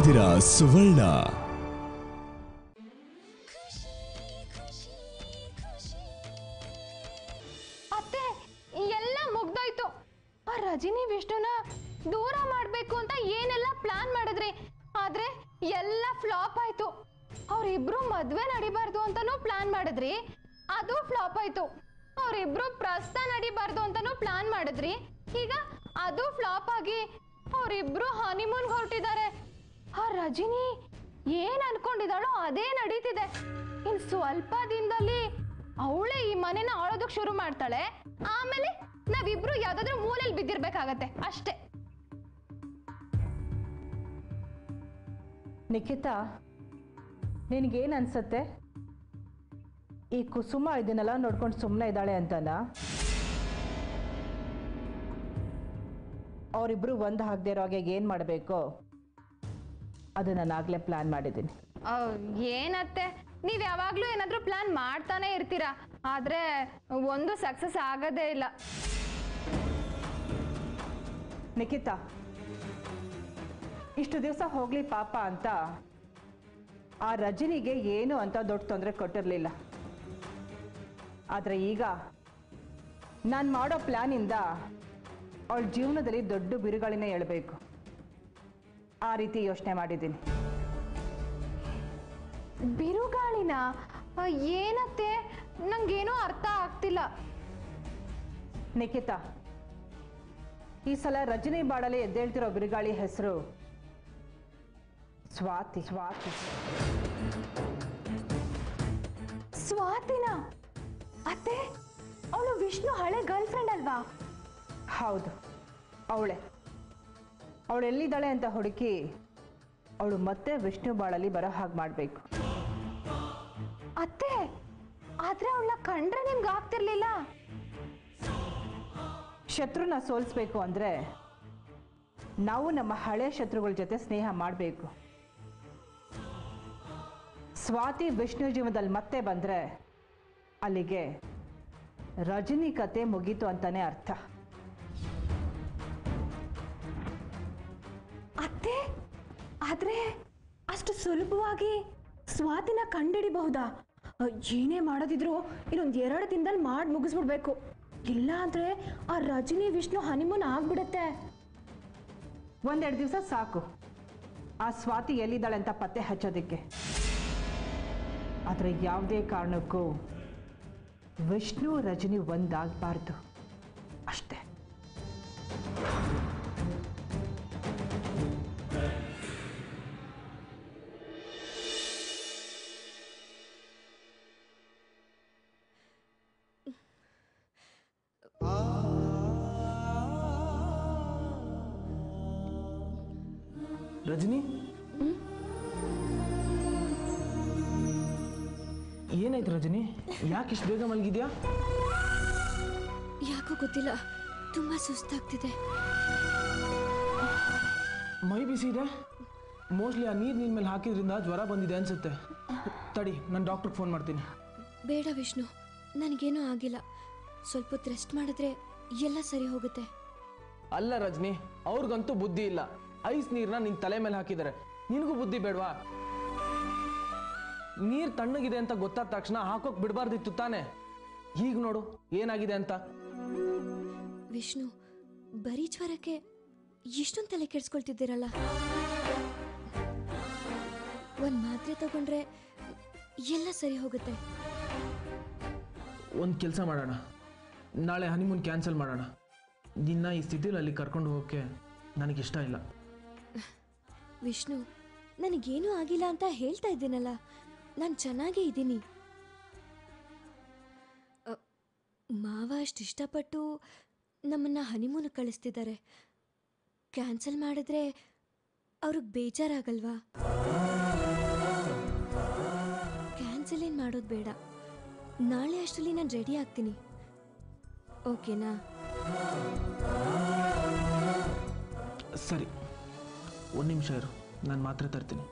ಇದ್ದೀರಾ ಸುವರ್ಣ. ಅತ್ತೆ, ಎಲ್ಲ ಮುಗ್ದೋಯ್ತು. ಆ ರಜನಿ ವಿಷ್ಣುನ ದೂರ ಮಾಡ್ಬೇಕು ಅಂತ ಏನೆಲ್ಲ ಪ್ಲಾನ್ ಮಾಡಿದ್ರಿ? ಆದ್ರೆ ಎಲ್ಲ ಫ್ಲಾಪ್ ಆಯ್ತು. ಅವ್ರಿಬ್ರು ಮದ್ವೆ ನಡಿಬಾರ್ದು ಅಂತಾನೂ ಪ್ಲಾನ್ ಮಾಡಿದ್ರಿ. ಅದು ಫ್ಲಾಪ್ ಆಯ್ತು. ಅವ್ರಿಬ್ರು ಪ್ರಸ್ತ ನಡಿಬಾರ್ದು ಅಂತಾನೂ ಪ್ಲಾನ್ ಮಾಡಿದ್ರಿ. ಈಗ ಅದು ಫ್ಲಾಪ್ ಆಗಿ ಅವ್ರಿಬ್ರು ಹನಿಮೂನ್ ಆ ರಜಿನಿ, ಏನ್ ಅನ್ಕೊಂಡಿದ್ದಾಳೋ ಅದೇ ನಡೀತಿದೆ. ಇನ್ ಸ್ವಲ್ಪ ದಿನದಲ್ಲಿ ಅವಳೇ ಈ ಮನೆನ ಆಳೋದಕ್ ಶುರು ಮಾಡ್ತಾಳೆ. ಆಮೇಲೆ ನಾವಿಬ್ರು ಯಾವ್ದಾದ್ರು ಮೂಲೆಯಲ್ಲಿ ಬಿದ್ದಿರ್ಬೇಕಾಗತ್ತೆ, ಅಷ್ಟೇ. ನಿಖಿತಾ, ನಿನಗೇನು ಅನ್ಸತ್ತೆ? ಈ ಕುಸುಮ ಇದನ್ನೆಲ್ಲ ನೋಡ್ಕೊಂಡು ಸುಮ್ಮನೆ ಇದ್ದಾಳೆ ಅಂತಲ್ಲ ಅವರಿಬ್ರು ಒಂದು ಹಾಕದೇ ಇರೋ ಹಾಗೆ ಏನು ಮಾಡಬೇಕೋ? ಅದು ನಾನು ಆಗಲೇ ಪ್ಲ್ಯಾನ್ ಮಾಡಿದ್ದೀನಿ. ಏನತ್ತೆ? ನೀವ್ ಯಾವಾಗ್ಲೂ ಏನಾದ್ರೂ ಪ್ಲಾನ್ ಮಾಡ್ತಾನೆ ಇರ್ತೀರಾ? ಆದ್ರೆ ಒಂದು ಸಕ್ಸಸ್ ಆಗೋದೇ ಇಲ್ಲ. ನಿಖಿತಾ ಇಷ್ಟು ದಿವಸ ಹೋಗ್ಲಿ ಪಾಪ ಅಂತ ಆ ರಜನಿಗೆ ಏನು ಅಂತ ದೊಡ್ಡ ತೊಂದರೆ ಕೊಟ್ಟಿರಲಿಲ್ಲ. ಆದರೆ ಈಗ ನಾನು ಮಾಡೋ ಪ್ಲ್ಯಾನಿಂದ ಅವಳ ಜೀವನದಲ್ಲಿ ದೊಡ್ಡ ಬಿರುಗಾಳಿನೇ ಎಳಬೇಕು. ಆ ರೀತಿ ಯೋಚನೆ ಮಾಡಿದ್ದೀನಿ. ಬಿರುಗಾಳಿನ ಏನತ್ತೆ? ನಂಗೇನೂ ಅರ್ಥ ಆಗ್ತಿಲ್ಲ. ನಿಖಿತಾ ಈ ಸಲ ರಜನಿ ಬಾಡಲೆ ಎದ್ದೇಳ್ತಿರೋ ಬಿರುಗಾಳಿ ಹೆಸರು ಸ್ವಾತಿ. ಸ್ವಾತಿ. ಸ್ವಾತಿನ? ಅತ್ತೆ ಅವಳು ವಿಷ್ಣು ಹಳೆ ಗರ್ಲ್ ಫ್ರೆಂಡ್ ಅಲ್ವಾ? ಹೌದು ಅವಳೆ. ಅವಳು ಎಲ್ಲಿದ್ದಾಳೆ ಅಂತ ಹುಡುಕಿ ಅವಳು ಮತ್ತೆ ವಿಷ್ಣು ಬಾಳಲ್ಲಿ ಬರೋ ಹಾಗೆ ಮಾಡಬೇಕು. ಅತ್ತೆ ಆದ್ರೆ ಅವಳ ಕಂಡ್ರೆ ನಿಮ್ಗೆ ಆಗ್ತಿರ್ಲಿಲ್ಲ. ಶತ್ರುನ ಸೋಲಿಸ್ಬೇಕು ಅಂದರೆ ನಾವು ನಮ್ಮ ಹಳೆ ಶತ್ರುಗಳ ಜೊತೆ ಸ್ನೇಹ ಮಾಡಬೇಕು. ಸ್ವಾತಿ ವಿಷ್ಣು ಜೀವನದಲ್ಲಿ ಮತ್ತೆ ಬಂದರೆ ಅಲ್ಲಿಗೆ ರಜನಿ ಕತೆ ಮುಗೀತು ಅಂತಾನೆ ಅರ್ಥ. ಅತ್ತೆ, ಆದ್ರೆ ಅಷ್ಟು ಸುಲಭವಾಗಿ ಸ್ವಾತಿನ ಕಂಡಿಡಿಬಹುದಾ? ಏನೇ ಮಾಡೋದಿದ್ರು ಇನ್ನೊಂದ್ ಎರಡು ದಿನದಲ್ಲಿ ಮಾಡಿ ಮುಗಿಸ್ಬಿಡ್ಬೇಕು. ಇಲ್ಲ ಅಂದ್ರೆ ಆ ರಜನಿ, ವಿಷ್ಣು ಹನಿಮೂನ್ ಆಗ್ಬಿಡತ್ತೆ. ಒಂದೆರಡು ದಿವಸ ಸಾಕು. ಆ ಸ್ವಾತಿ ಎಲ್ಲಿದ್ದಾಳೆ ಅಂತ ಪತ್ತೆ ಹಚ್ಚೋದಕ್ಕೆ. ಆದರೆ ಯಾವುದೇ ಕಾರಣಕ್ಕೂ ವಿಷ್ಣು, ರಜನಿ ಒಂದಾಗಬಾರ್ದು. ಅಷ್ಟೇ. ರಜನಿ? ಏನಾಯ್ತು ರಜನಿ? ಯಾಕೆ ಇಷ್ಟು ಬೇಗ ಮಲಗಿದ್ಯಾ? ಯಾಕೋ ಗೊತ್ತಿಲ್ಲ. ತುಂಬಾ ಸುಸ್ತಾಗ್ತಿದೆ. ಮೈ ಬಿಸಿ ಇದೆ ಮೋಸ್ಟ್ಲಿ ಆ ನೀರು ನಿನ್ನ ಮೇಲೆ ಹಾಕಿದ್ರಿಂದ ಜ್ವರ ಬಂದಿದೆ ಅನ್ಸುತ್ತೆ. ತಡಿ ನಾನು ಡಾಕ್ಟರ್ ಫೋನ್ ಮಾಡ್ತೀನಿ. ಬೇಡ ವಿಷ್ಣು ನನಗೇನೂ ಆಗಿಲ್ಲ. ಸ್ವಲ್ಪ ಹೊತ್ತು ರೆಸ್ಟ್ ಮಾಡಿದ್ರೆ ಎಲ್ಲ ಸರಿ ಹೋಗುತ್ತೆ. ಅಲ್ಲ ರಜನಿ ಅವ್ರಿಗಂತೂ ಬುದ್ಧಿ ಇಲ್ಲ. ಐಸ್ ನೀರನ್ನ ನಿನ್ನ ತಲೆ ಮೇಲೆ ಹಾಕಿದ್ದಾರೆ. ನಿನಗೂ ಬುದ್ಧಿ ಬೇಡವಾ? ನೀರು ತಣ್ಣಗಿದೆ ಅಂತ ಗೊತ್ತಾದ ತಕ್ಷಣ ಹಾಕೋಕ್ ಬಿಡಬಾರ್ದಿತ್ತು ತಾನೆ. ಈಗ ನೋಡು ಏನಾಗಿದೆ ಅಂತ. ವಿಷ್ಣು ಬರೀ ಜ್ವರಕ್ಕೆ ಇಷ್ಟೊಂದು ತಲೆ ಕೆಡ್ಸ್ಕೊಳ್ತಿದ್ದೀರಲ್ಲ? ಒಂದು ಮಾತ್ರೆ ತಗೊಂಡ್ರೆ ಎಲ್ಲ ಸರಿ ಹೋಗುತ್ತೆ. ಒಂದು ಕೆಲಸ ಮಾಡೋಣ. ನಾಳೆ ಹನಿಮೂನ್ ಕ್ಯಾನ್ಸಲ್ ಮಾಡೋಣ. ನಿನ್ನ ಈ ಸ್ಥಿತಿಲಿ ಅಲ್ಲಿ ಕರ್ಕೊಂಡು ಹೋಗೋಕ್ಕೆ ನನಗಿಷ್ಟ ಇಲ್ಲ. ವಿಷ್ಣು, ನನಗೇನೂ ಆಗಿಲ್ಲ ಅಂತ ಹೇಳ್ತಾ ಇದ್ದೀನಲ್ಲ. ನಾನು ಚೆನ್ನಾಗೇ ಇದ್ದೀನಿ. ಮಾವ ಅಷ್ಟು ಇಷ್ಟಪಟ್ಟು ನಮ್ಮನ್ನ ಹನಿಮೂನಿಗೆ ಕಳಿಸ್ತಿದ್ದಾರೆ. ಕ್ಯಾನ್ಸಲ್ ಮಾಡಿದ್ರೆ ಅವ್ರಿಗೆ ಬೇಜಾರಾಗಲ್ವಾ? ಕ್ಯಾನ್ಸಲ್ ಏನು ಮಾಡೋದು ಬೇಡ. ನಾಳೆ ಅಷ್ಟರಲ್ಲಿ ನಾನು ರೆಡಿ ಆಗ್ತೀನಿ. ಓಕೆನಾ? ಸರಿ. ಒಂದು ನಿಮಿಷ ಇರು ನಾನು ಮಾತ್ರೆ ತರ್ತೀನಿ.